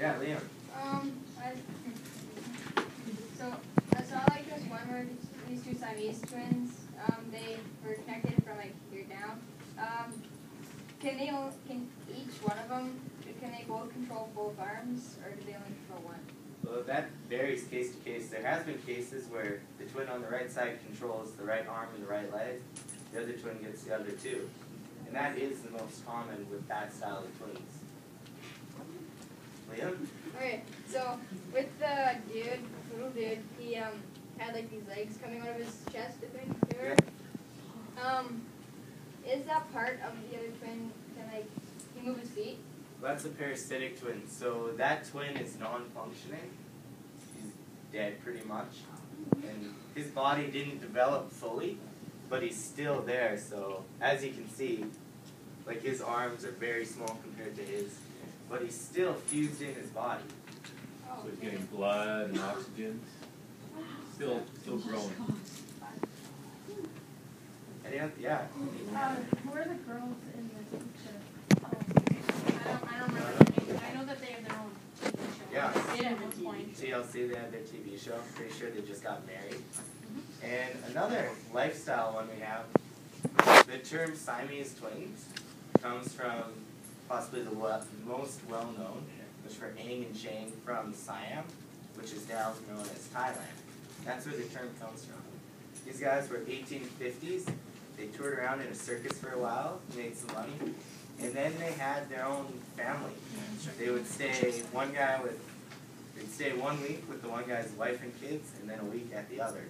Yeah, Liam. Um, I, so I saw like this one where these two Siamese twins, um, they were connected from like here down. Um, can they o- can each one of them can they both control both arms or do they only control one? Well, that varies case to case. There has been cases where the twin on the right side controls the right arm and the right leg. The other twin gets the other two. And that is the most common with that style of twins. Liam? Okay, so with the dude, little dude, he um had like these legs coming out of his chest. I think were. Um, is that part of the other twin? Can like he move his feet? That's a parasitic twin. So that twin is non-functioning. He's dead pretty much. And his body didn't develop fully, but he's still there. So as you can see, like his arms are very small compared to his, but he's still fused in his body. Oh, So he's getting blood and oxygen. Still, still growing. And he yeah. Uh, who are the girls in the picture? I don't, I don't remember their names. I know that they have their own TV show. Yeah. They did at one point. TLC, they had their TV show. Pretty sure they just got married. And another lifestyle one we have, the term Siamese twins comes from possibly the most well known, which for Eng and Chang from Siam, which is now known as Thailand. That's where the term comes from. These guys were 1850s. They toured around in a circus for a while, made some money, and then they had their own family. They would stay one guy with They'd stay one week with the one guy's wife and kids, and then a week at the other.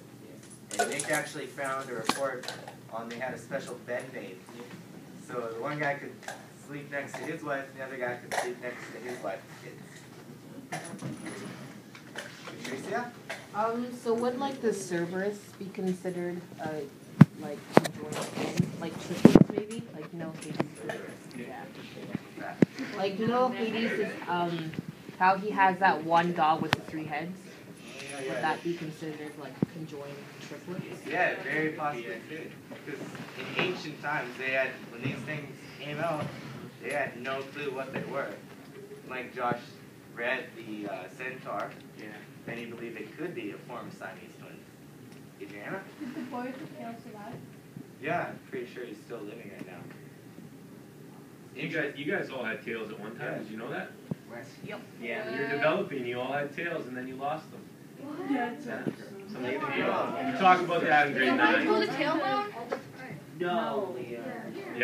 And Nick actually found a report on they had a special bed made. So the one guy could sleep next to his wife, and the other guy could sleep next to his wife and kids. Patricia? Um, so would like the Cerberus be considered, uh, like like triplets maybe, like you know Hades? Yeah. Like you know Hades is um, how he has that one dog with the three heads. Would that be considered like conjoined triplets? Yeah, very possibly. Because in ancient times, they had when these things came out, they had no clue what they were. Like Josh read the uh, centaur, yeah. many believe it could be a form of Siamese twin. Adriana? Did the boy with the tail survive? Yeah, I'm pretty sure he's still living right now. You guys, you guys all had tails at one time. Did you know that? Yep. Yeah. When you were developing, you all had tails, and then you lost them. Yeah, it's Yeah. a. Some of you, you talk about that in grade nine. the tailbone? No. Yeah,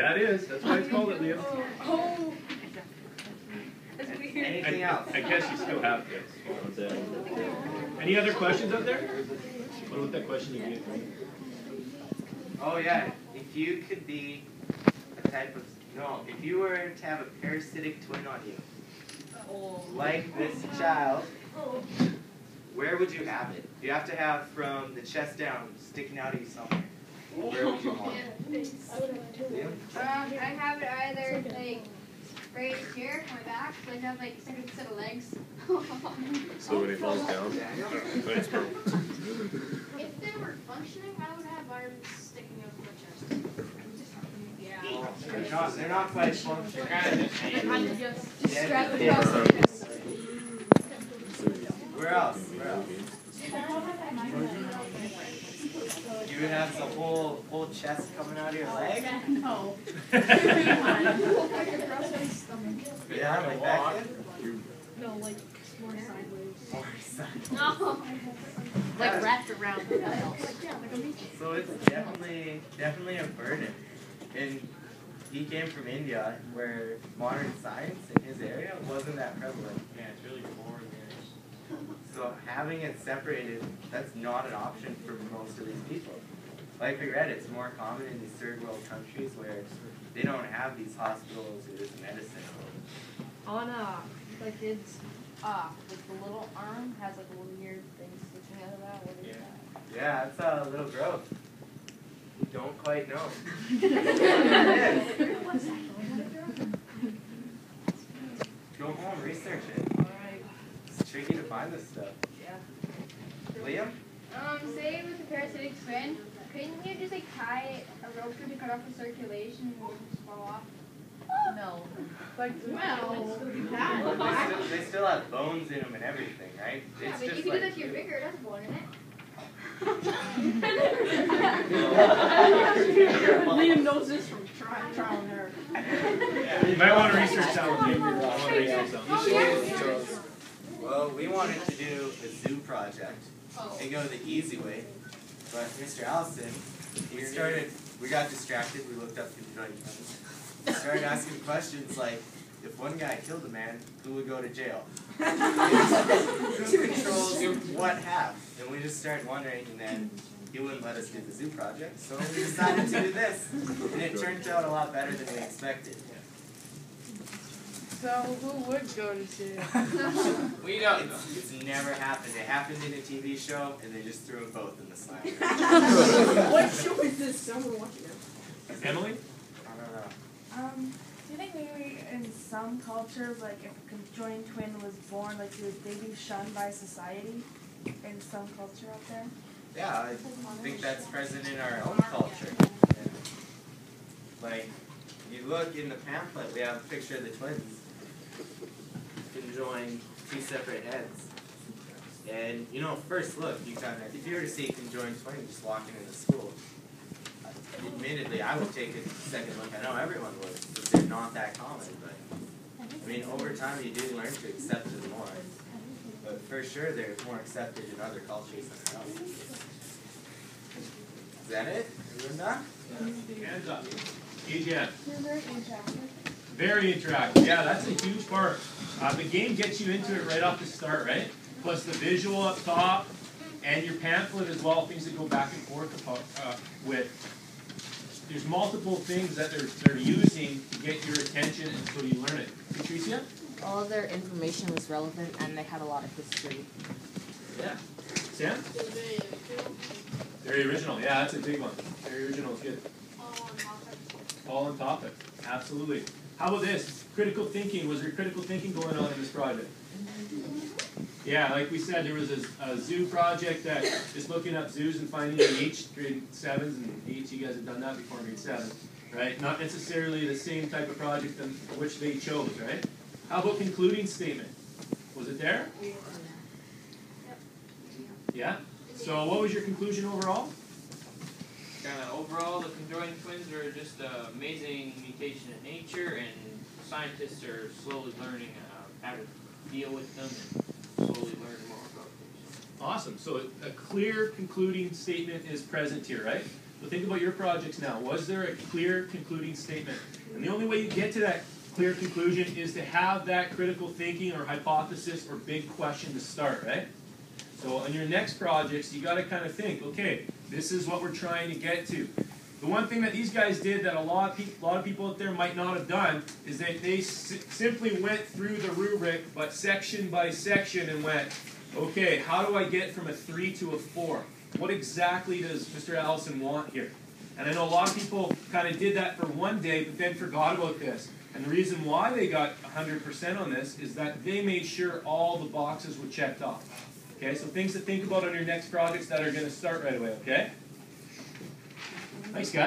it is. That's why it's called it, Leo. Oh. That's weird. Anything I, else? I guess you still have tails. Any other questions out there? What was that question you gave? Oh yeah, if you could be a type of no, if you were to have a parasitic twin on you, like this child, where would you have it? You have to have from the chest down, sticking out of you somewhere. Where would you want it? Liam? Um, I have it either like right here, my back, so I have like a second set of legs. So when it falls down, it's perfect. If they were functioning, I would have arms sticking out of my chest. Yeah. They're not, they're not quite functional. Yeah, Strap Where else? Where else? You have the whole whole chest coming out of your leg? No. Yeah, like that kid? No, like more sideways. More side. No. Like wrapped around. So it's definitely definitely a burden. And he came from India where modern science in his area wasn't that prevalent. Yeah, it's really foreign there. So having it separated, that's not an option for most of these people. Like we read, it's more common in these third world countries where they don't have these hospitals or this medicine. On uh, the kid's uh, like the little arm has like a little weird thing sticking out of that. What is that? Yeah, it's a little growth. We don't quite know. Go home, research it. Alright. It's tricky to find this stuff. Yeah. Liam? Um, say with a parasitic twin, couldn't you just like tie a rope to cut off the circulation and it just fall off? No. Like, well, They still, they still have have bones in them and everything, right? Yeah, It's but just you can like do that to your finger. It has bone in it. Liam knows this from trial, trial and error. You might want to research that one, Jim. I want to research that one. Well, we wanted to do a zoo project Oh. and go the easy way, but Mr. Allison, we started. We got distracted. We looked up the conjoined We Started asking questions like, if one guy killed a man, who would go to jail? who controls what half? And we just started wondering, and then he wouldn't let us do the zoo project, so we decided to do this, and it turned out a lot better than we expected. So who would go to jail? We know it's, it's never happened. It happened in a TV show, and they just threw them both in the slammer. What show is this? Someone watching it. Emily? I don't know. Um, do you think maybe in some cultures, like if a conjoined twin was born, like would they be shunned by society in some culture out there? Yeah, I think that's present in our own culture. Yeah. Like, you look in the pamphlet, we have a picture of the twins conjoined two separate heads. And you know, first look, you kind of, if you were to see a conjoined twin just walking into school, uh, admittedly, I would take a second look. I know everyone would, because they're not that common. But I mean, over time, you do learn to accept it more. But for sure, they're more accepted in other cultures than ours. Is that it? Everyone done? Hands up. EGN. You're very interactive. Very interactive. Yeah, that's a huge part. Uh, the game gets you into it right off the start, right? Plus the visual up top and your pamphlet as well, things that go back and forth about, uh, with. There's multiple things that they're, they're using to get your attention and so you learn it. Patricia? All of their information was relevant and they had a lot of history. Yeah. Sam? Very original. Yeah, that's a big one. Very original is good. All on topic. Absolutely. How about this? Critical thinking. Was there critical thinking going on in this project? Yeah, like we said, there was a, a zoo project that is looking up zoos and finding the H, grade sevens and eights. You guys have done that before, grade seven, right? Not necessarily the same type of project than which they chose, right? How about concluding statement? Was it there? Yeah? So what was your conclusion overall? Overall, the conjoined twins are just an amazing mutation in nature, and scientists are slowly learning uh, how to deal with them and slowly learn more about them. Awesome. So a, a clear concluding statement is present here, right? So think about your projects now. Was there a clear concluding statement? And the only way you get to that clear conclusion is to have that critical thinking or hypothesis or big question to start, right? So on your next projects, you got to kind of think, okay, this is what we're trying to get to. The one thing that these guys did that a lot of people, a lot of people out there might not have done is that they si- simply went through the rubric, but section by section, and went, okay, how do I get from a three to a four? What exactly does Mr. Allison want here? And I know a lot of people kind of did that for one day, but then forgot about this. And the reason why they got 100% on this is that they made sure all the boxes were checked off. Okay, so things to think about on your next projects that are going to start right away, okay? Thanks, guys.